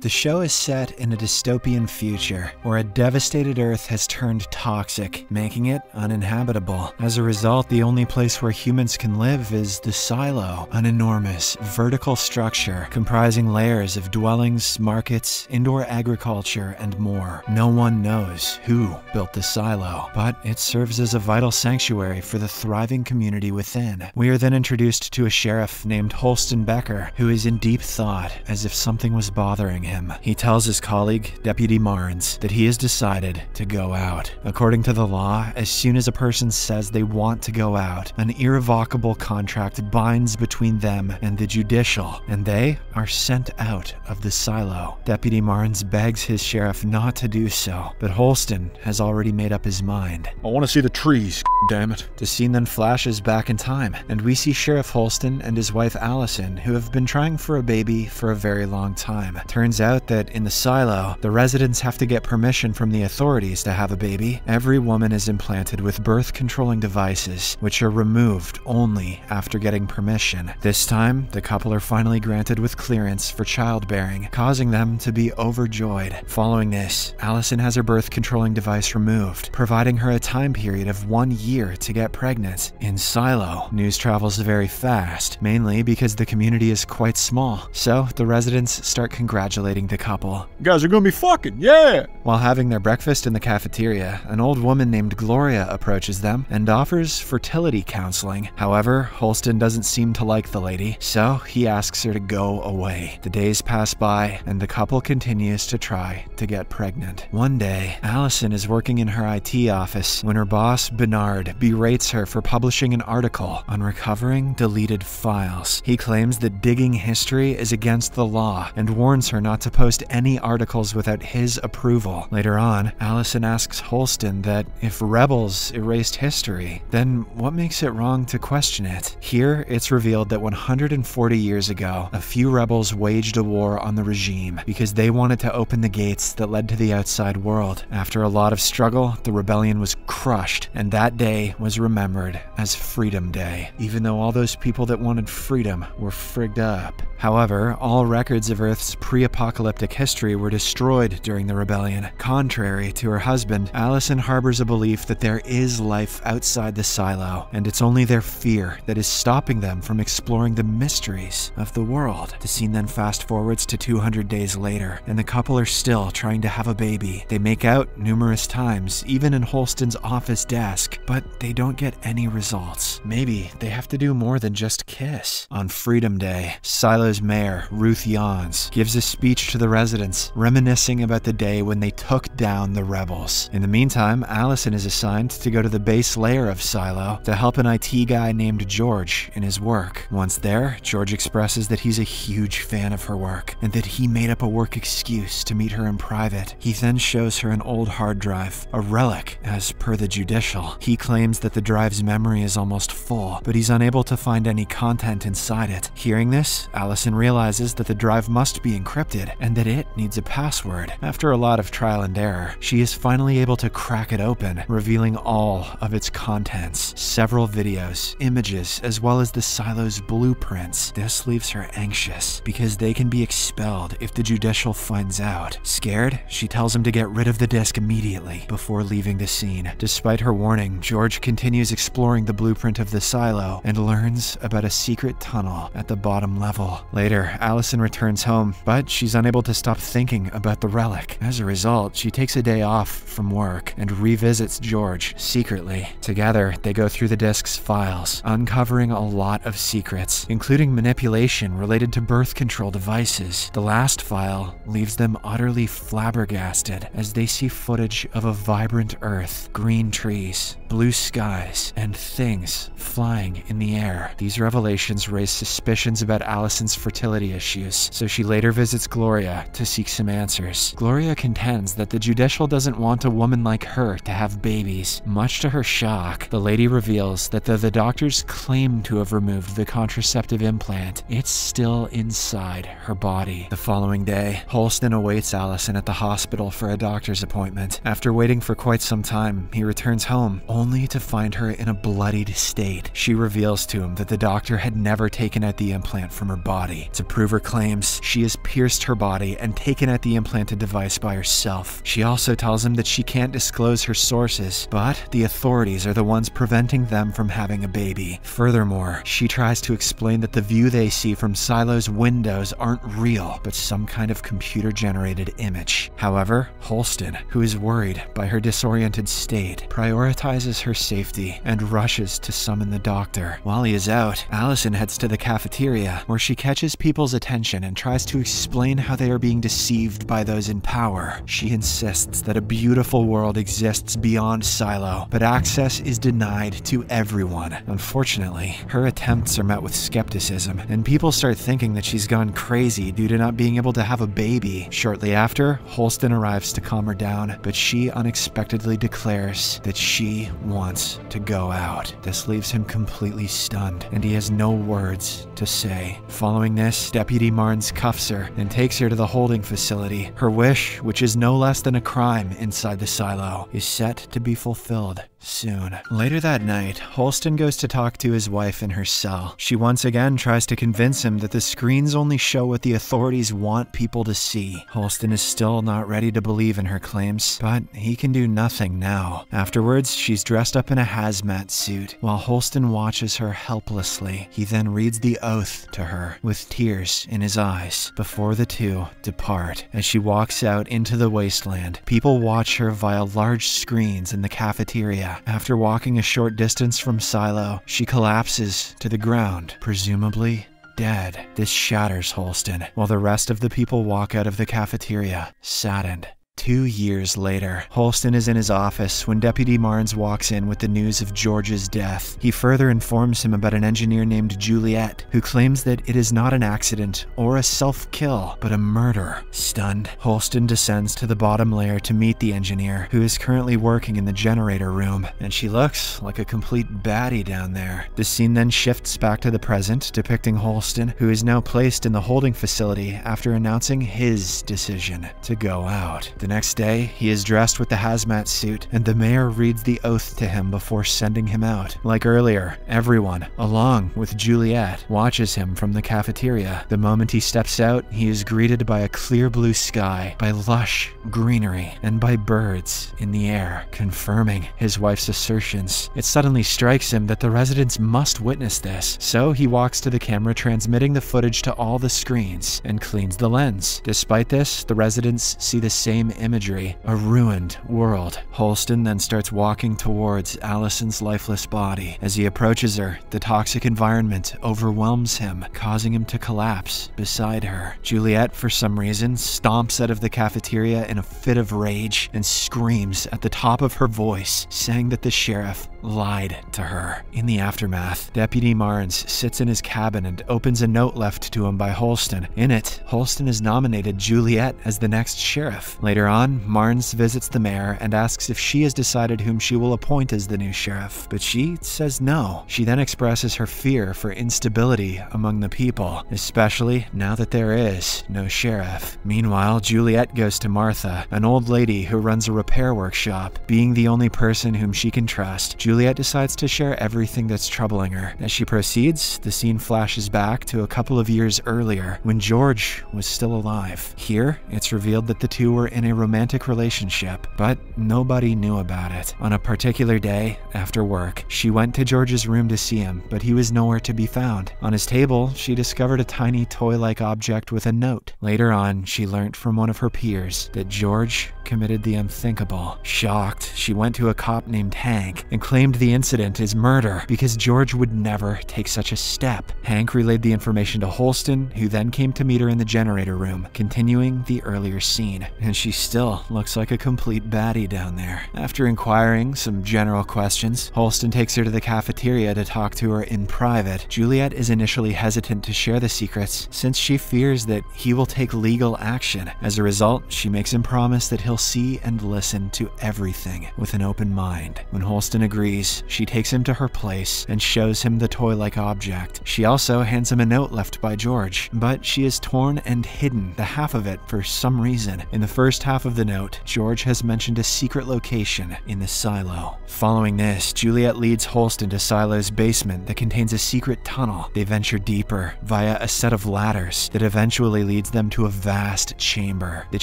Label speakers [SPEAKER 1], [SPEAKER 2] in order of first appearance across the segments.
[SPEAKER 1] The show is set in a dystopian future where a devastated Earth has turned toxic, making it uninhabitable. As a result, the only place where humans can live is the silo, an enormous, vertical structure comprising layers of dwellings, markets, indoor agriculture, and more. No one knows who built the silo, but it serves as a vital sanctuary for the thriving community within. We are then introduced to a sheriff named Holston Becker, who is in deep thought as if something was bothering him him. He tells his colleague, Deputy Marnes, that he has decided to go out. According to the law, as soon as a person says they want to go out, an irrevocable contract binds between them and the judicial, and they are sent out of the silo. Deputy Marnes begs his sheriff not to do so, but Holston has already made up his mind.
[SPEAKER 2] I want to see the trees, damn it.
[SPEAKER 1] The scene then flashes back in time, and we see Sheriff Holston and his wife Allison, who have been trying for a baby for a very long time. Turns out that in the silo, the residents have to get permission from the authorities to have a baby. Every woman is implanted with birth controlling devices, which are removed only after getting permission. This time, the couple are finally granted with clearance for childbearing, causing them to be overjoyed. Following this, Allison has her birth controlling device removed, providing her a time period of one year to get pregnant. In Silo, news travels very fast, mainly because the community is quite small, so the residents start congratulating the couple.
[SPEAKER 2] You guys are gonna be fucking, yeah!
[SPEAKER 1] While having their breakfast in the cafeteria, an old woman named Gloria approaches them and offers fertility counseling. However, Holston doesn't seem to like the lady, so he asks her to go away. The days pass by, and the couple continues to try to get pregnant. One day, Allison is working in her IT office when her boss, Bernard, berates her for publishing an article on recovering deleted files. He claims that digging history is against the law and warns her not to post any articles without his approval. Later on, Allison asks Holston that if rebels erased history, then what makes it wrong to question it? Here, it's revealed that 140 years ago, a few rebels waged a war on the regime because they wanted to open the gates that led to the outside world. After a lot of struggle, the rebellion was crushed, and that day was remembered as Freedom Day, even though all those people that wanted freedom were frigged up. However, all records of Earth's pre apocalyptic history were destroyed during the rebellion. Contrary to her husband, Allison harbors a belief that there is life outside the silo, and it's only their fear that is stopping them from exploring the mysteries of the world. The scene then fast forwards to 200 days later, and the couple are still trying to have a baby. They make out numerous times, even in Holston's office desk, but they don't get any results. Maybe they have to do more than just kiss. On Freedom Day, Silo's mayor, Ruth Jahns, gives a speech to the residents, reminiscing about the day when they took down the rebels. In the meantime, Allison is assigned to go to the base layer of Silo to help an IT guy named George in his work. Once there, George expresses that he's a huge fan of her work and that he made up a work excuse to meet her in private. He then shows her an old hard drive, a relic as per the judicial. He claims that the drive's memory is almost full, but he's unable to find any content inside it. Hearing this, Allison realizes that the drive must be encrypted and that it needs a password. After a lot of trial and error, she is finally able to crack it open, revealing all of its contents. Several videos, images, as well as the silo's blueprints. This leaves her anxious because they can be expelled if the judicial finds out. Scared, she tells him to get rid of the disc immediately before leaving the scene. Despite her warning, George continues exploring the blueprint of the silo and learns about a secret tunnel at the bottom level. Later, Allison returns home, but she's unable to stop thinking about the relic. As a result, she takes a day off from work and revisits George secretly. Together, they go through the disk's files, uncovering a lot of secrets, including manipulation related to birth control devices. The last file leaves them utterly flabbergasted as they see footage of a vibrant earth, green trees, blue skies, and things flying in the air. These revelations raise suspicions about Allison's fertility issues, so she later visits Gloria to seek some answers. Gloria contends that the judicial doesn't want a woman like her to have babies. Much to her shock, the lady reveals that though the doctors claim to have removed the contraceptive implant, it's still inside her body. The following day, Holston awaits Allison at the hospital for a doctor's appointment. After waiting for quite some time, he returns home, only to find her in a bloodied state. She reveals to him that the doctor had never taken out the implant from her body. To prove her claims, she has pierced her body and taken out the implanted device by herself. She also tells him that she can't disclose her sources, but the authorities are the ones preventing them from having a baby. Furthermore, she tries to explain that the view they see from Silo's windows aren't real, but some kind of computer generated image. However, Holston, who is worried by her disoriented state, prioritizes her safety and rushes to summon the doctor. While he is out, Allison heads to the cafeteria, where she catches people's attention and tries to explain how they are being deceived by those in power. She insists that a beautiful world exists beyond Silo, but access is denied to everyone. Unfortunately, her attempts are met with skepticism, and people start thinking that she's gone crazy due to not being able to have a baby. Shortly after, Holston arrives to calm her down, but she unexpectedly declares that she wants to go out. This leaves him completely stunned, and he has no words to say. Following this, Deputy Marnes cuffs her and takes her to the holding facility. Her wish, which is no less than a crime inside the silo, is set to be fulfilled soon. Later that night, Holston goes to talk to his wife in her cell. She once again tries to convince him that the screens only show what the authorities want people to see. Holston is still not ready to believe in her claims, but he can do nothing now. Afterwards, she's dressed up in a hazmat suit, while Holston watches her helplessly. He then reads the oath to her, with tears in his eyes, before the two depart. As she walks out into the wasteland, people watch her via large screens in the cafeteria. After walking a short distance from Silo, she collapses to the ground, presumably dead. This shatters Holston, while the rest of the people walk out of the cafeteria, saddened. Two years later, Holston is in his office when Deputy Marnes walks in with the news of George's death. He further informs him about an engineer named Juliet, who claims that it is not an accident or a self kill, but a murder. Stunned, Holston descends to the bottom layer to meet the engineer, who is currently working in the generator room, and she looks like a complete baddie down there. The scene then shifts back to the present, depicting Holston, who is now placed in the holding facility after announcing his decision to go out. The next day, he is dressed with the hazmat suit, and the mayor reads the oath to him before sending him out. Like earlier, everyone, along with Juliet, watches him from the cafeteria. The moment he steps out, he is greeted by a clear blue sky, by lush greenery, and by birds in the air, confirming his wife's assertions. It suddenly strikes him that the residents must witness this, so he walks to the camera transmitting the footage to all the screens and cleans the lens. Despite this, the residents see the same imagery, a ruined world. Holston then starts walking towards Allison's lifeless body. As he approaches her, the toxic environment overwhelms him, causing him to collapse beside her. Juliet, for some reason, stomps out of the cafeteria in a fit of rage and screams at the top of her voice, saying that the sheriff lied to her. In the aftermath, Deputy Marnes sits in his cabin and opens a note left to him by Holston. In it, Holston has nominated Juliet as the next sheriff. Later on, Marnes visits the mayor and asks if she has decided whom she will appoint as the new sheriff, but she says no. She then expresses her fear for instability among the people, especially now that there is no sheriff. Meanwhile, Juliet goes to Martha, an old lady who runs a repair workshop. Being the only person whom she can trust, Juliet decides to share everything that's troubling her. As she proceeds, the scene flashes back to a couple of years earlier when George was still alive. Here, it's revealed that the two were in a romantic relationship, but nobody knew about it. On a particular day, after work, she went to George's room to see him, but he was nowhere to be found. On his table, she discovered a tiny toy like object with a note. Later on, she learnt from one of her peers that George committed the unthinkable. Shocked, she went to a cop named Hank and claimed the incident as murder because George would never take such a step. Hank relayed the information to Holston, who then came to meet her in the generator room, continuing the earlier scene. And she still looks like a complete baddie down there. After inquiring some general questions, Holston takes her to the cafeteria to talk to her in private. Juliet is initially hesitant to share the secrets since she fears that he will take legal action. As a result, she makes him promise that he'll see and listen to everything with an open mind. When Holston agrees, agrees, she takes him to her place and shows him the toy like object. She also hands him a note left by George, but she has torn and hidden the half of it for some reason. In the first half of the note, George has mentioned a secret location in the silo. Following this, Juliet leads Holston to Silo's basement that contains a secret tunnel. They venture deeper via a set of ladders that eventually leads them to a vast chamber that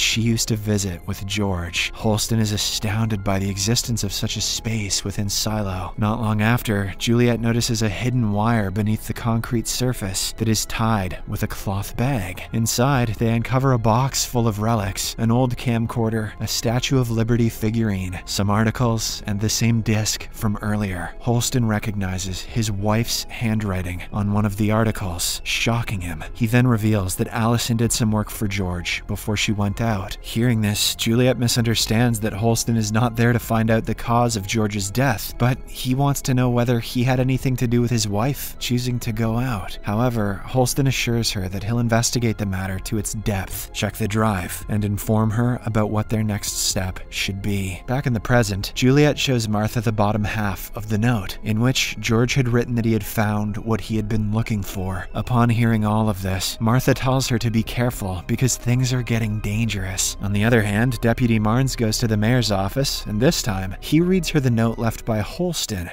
[SPEAKER 1] she used to visit with George. Holston is astounded by the existence of such a space within Silo. Not long after, Juliet notices a hidden wire beneath the concrete surface that is tied with a cloth bag. Inside, they uncover a box full of relics, an old camcorder, a Statue of Liberty figurine, some articles, and the same disc from earlier. Holston recognizes his wife's handwriting on one of the articles, shocking him. He then reveals that Allison did some work for George before she went out. Hearing this, Juliet misunderstands that Holston is not there to find out the cause of George's death, but he wants to know whether he had anything to do with his wife choosing to go out. However, Holston assures her that he'll investigate the matter to its depth, check the drive, and inform her about what their next step should be. Back in the present, Juliet shows Martha the bottom half of the note, in which George had written that he had found what he had been looking for. Upon hearing all of this, Martha tells her to be careful because things are getting dangerous. On the other hand, Deputy Marnes goes to the mayor's office, and this time, he reads her the note left by.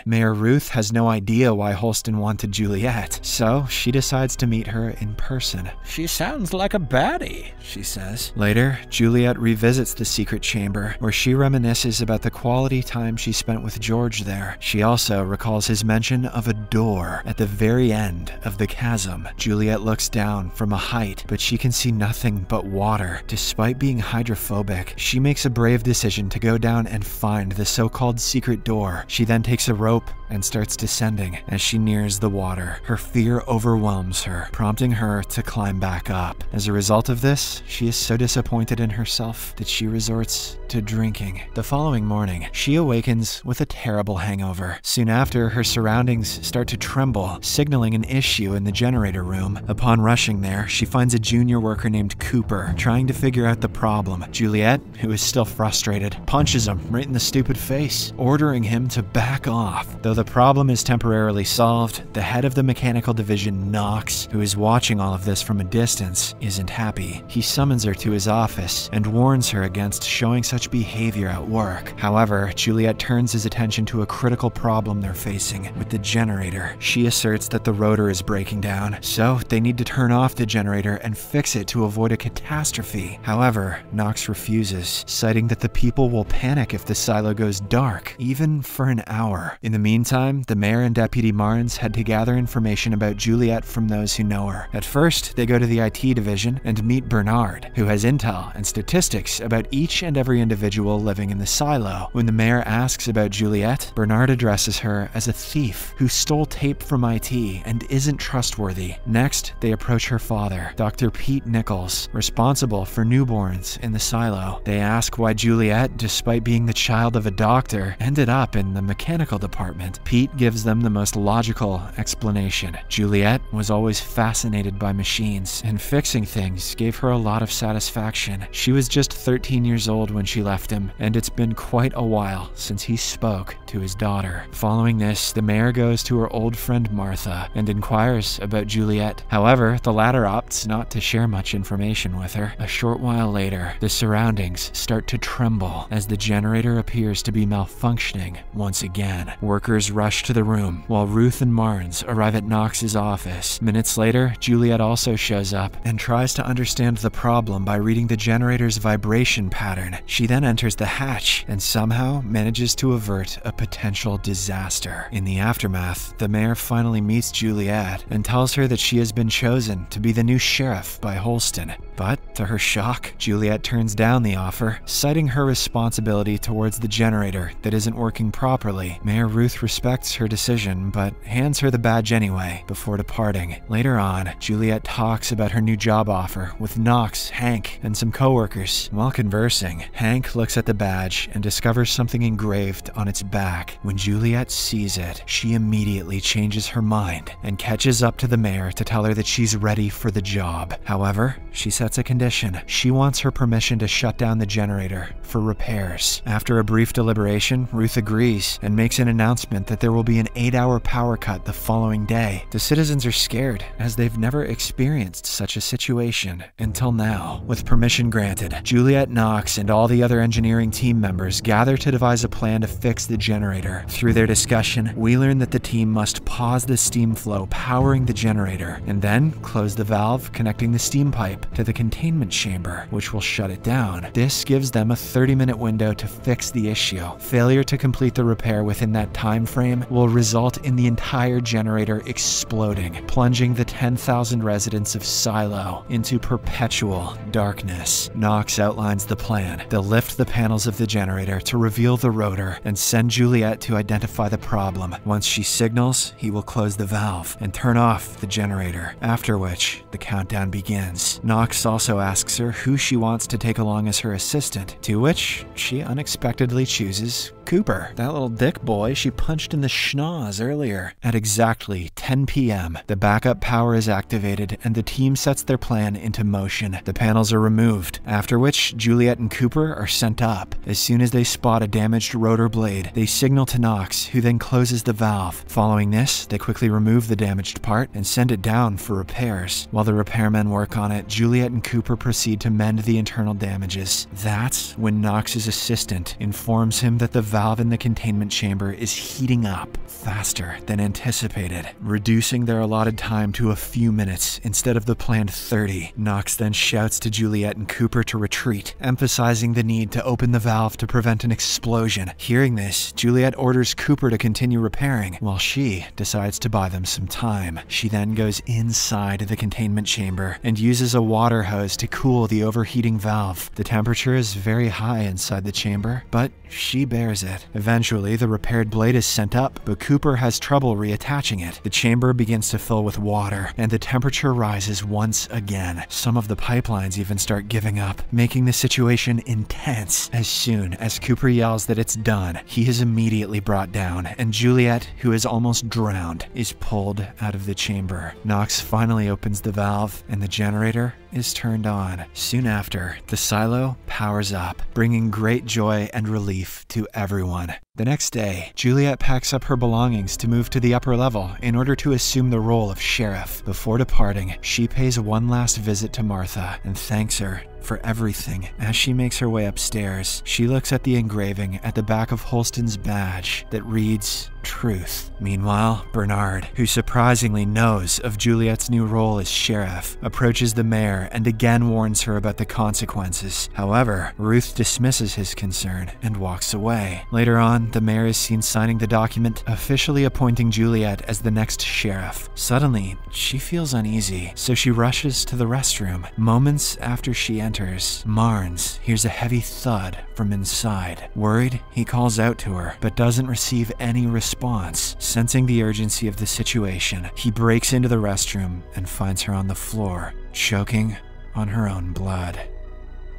[SPEAKER 1] Mayor Ruth has no idea why Holston wanted Juliet, so she decides to meet her in person.
[SPEAKER 2] She sounds like a baddie, she says.
[SPEAKER 1] Later, Juliet revisits the secret chamber, where she reminisces about the quality time she spent with George there. She also recalls his mention of a door at the very end of the chasm. Juliet looks down from a height, but she can see nothing but water. Despite being hydrophobic, she makes a brave decision to go down and find the so called secret door. She then takes a rope and starts descending as she nears the water. Her fear overwhelms her, prompting her to climb back up. As a result of this, she is so disappointed in herself that she resorts to drinking. The following morning, she awakens with a terrible hangover. Soon after, her surroundings start to tremble, signaling an issue in the generator room. Upon rushing there, she finds a junior worker named Cooper trying to figure out the problem. Juliet, who is still frustrated, punches him right in the stupid face, ordering him to back off. Though the problem is temporarily solved, the head of the mechanical division, Knox, who is watching all of this from a distance, isn't happy. He summons her to his office and warns her against showing such behavior at work. However, Juliet turns his attention to a critical problem they're facing with the generator. She asserts that the rotor is breaking down, so they need to turn off the generator and fix it to avoid a catastrophe. However, Knox refuses, citing that the people will panic if the silo goes dark, even for an hour. In the meantime, the mayor and Deputy Marnes head to gather information about Juliet from those who know her. At first, they go to the IT division and meet Bernard, who has intel and statistics about each and every individual living in the silo. When the mayor asks about Juliet, Bernard addresses her as a thief who stole tape from IT and isn't trustworthy. Next, they approach her father, Dr. Pete Nichols, responsible for newborns in the silo. They ask why Juliet, despite being the child of a doctor, ended up in the mechanical department. Pete gives them the most logical explanation. Juliet was always fascinated by machines, and fixing things gave her a lot of satisfaction. She was just 13 years old when she left him, and it's been quite a while since he spoke to his daughter. Following this, the mayor goes to her old friend Martha and inquires about Juliet. However, the latter opts not to share much information with her. A short while later, the surroundings start to tremble as the generator appears to be malfunctioning once again. Workers rush to the room while Ruth and Marnes arrive at Knox's office. Minutes later, Juliet also shows up and tries to understand the problem by reading the generator's vibration pattern. She then enters the hatch and somehow manages to avert a potential disaster. In the aftermath, the mayor finally meets Juliet and tells her that she has been chosen to be the new sheriff by Holston. But to her shock, Juliet turns down the offer, citing her responsibility towards the generator that isn't working properly. Mayor Ruth respects her decision, but hands her the badge anyway before departing. Later on, Juliet talks about her new job offer with Knox, Hank, and some coworkers. While conversing, Hank looks at the badge and discovers something engraved on its back. When Juliet sees it, she immediately changes her mind and catches up to the mayor to tell her that she's ready for the job. However, she sets a condition. She wants her permission to shut down the generator for repairs. After a brief deliberation, Ruth agrees and makes an announcement that there will be an 8-hour power cut the following day. The citizens are scared as they've never experienced such a situation until now. With permission granted, Juliet Knox and all the other engineering team members gather to devise a plan to fix the generator. Through their discussion, we learn that the team must pause the steam flow powering the generator and then close the valve connecting the steam pipe to the containment chamber, which will shut it down. This gives them a 30 minute window to fix the issue. Failure to complete the repair within that time frame will result in the entire generator exploding, plunging the 10,000 residents of Silo into perpetual darkness. Knox outlines the plan. They'll lift the panels of the generator to reveal the rotor and send Juliet to identify the problem. Once she signals, he will close the valve and turn off the generator, after which the countdown begins. Knox also asks her who she wants to take along as her assistant, to which she unexpectedly chooses Cooper, that little dick boy she punched in the schnoz earlier. At exactly 10 p.m., the backup power is activated and the team sets their plan into motion. The panels are removed, after which Juliet and Cooper are sent up. As soon as they spot a damaged rotor blade, they signal to Knox, who then closes the valve. Following this, they quickly remove the damaged part and send it down for repairs. While the repairmen work on it, Juliet and Cooper proceed to mend the internal damages. That's when Knox's assistant informs him that the valve in the containment chamber is heating up faster than anticipated, reducing their allotted time to a few minutes instead of the planned 30. Knox then shouts to Juliet and Cooper to retreat, emphasizing the need to open the valve to prevent an explosion. Hearing this, Juliet orders Cooper to continue repairing, while she decides to buy them some time. She then goes inside the containment chamber and uses a water hose to cool the overheating valve. The temperature is very high inside the chamber, but she bears it. Eventually, the repaired blade is sent up, but Cooper has trouble reattaching it. The chamber begins to fill with water, and the temperature rises once again. Some of the pipelines even start giving up, making the situation intense. As soon as Cooper yells that it's done, he is immediately brought down, and Juliet, who is almost drowned, is pulled out of the chamber. Knox finally opens the valve, and the generator is turned on. Soon after, the silo powers up, bringing great joy and relief to everyone. The next day, Juliet packs up her belongings to move to the upper level in order to assume the role of sheriff. Before departing, she pays one last visit to Martha and thanks her for everything. As she makes her way upstairs, she looks at the engraving at the back of Holston's badge that reads, Truth. Meanwhile, Bernard, who surprisingly knows of Juliet's new role as sheriff, approaches the mayor and again warns her about the consequences. However, Ruth dismisses his concern and walks away. Later on, the mayor is seen signing the document officially appointing Juliet as the next sheriff. Suddenly, she feels uneasy, so she rushes to the restroom. Moments after she enters, Marnes hears a heavy thud from inside. Worried, he calls out to her, but doesn't receive any response. Sensing the urgency of the situation, he breaks into the restroom and finds her on the floor, choking on her own blood.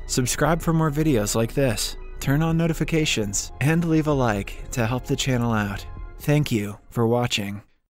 [SPEAKER 1] Subscribe for more videos like this, turn on notifications, and leave a like to help the channel out. Thank you for watching.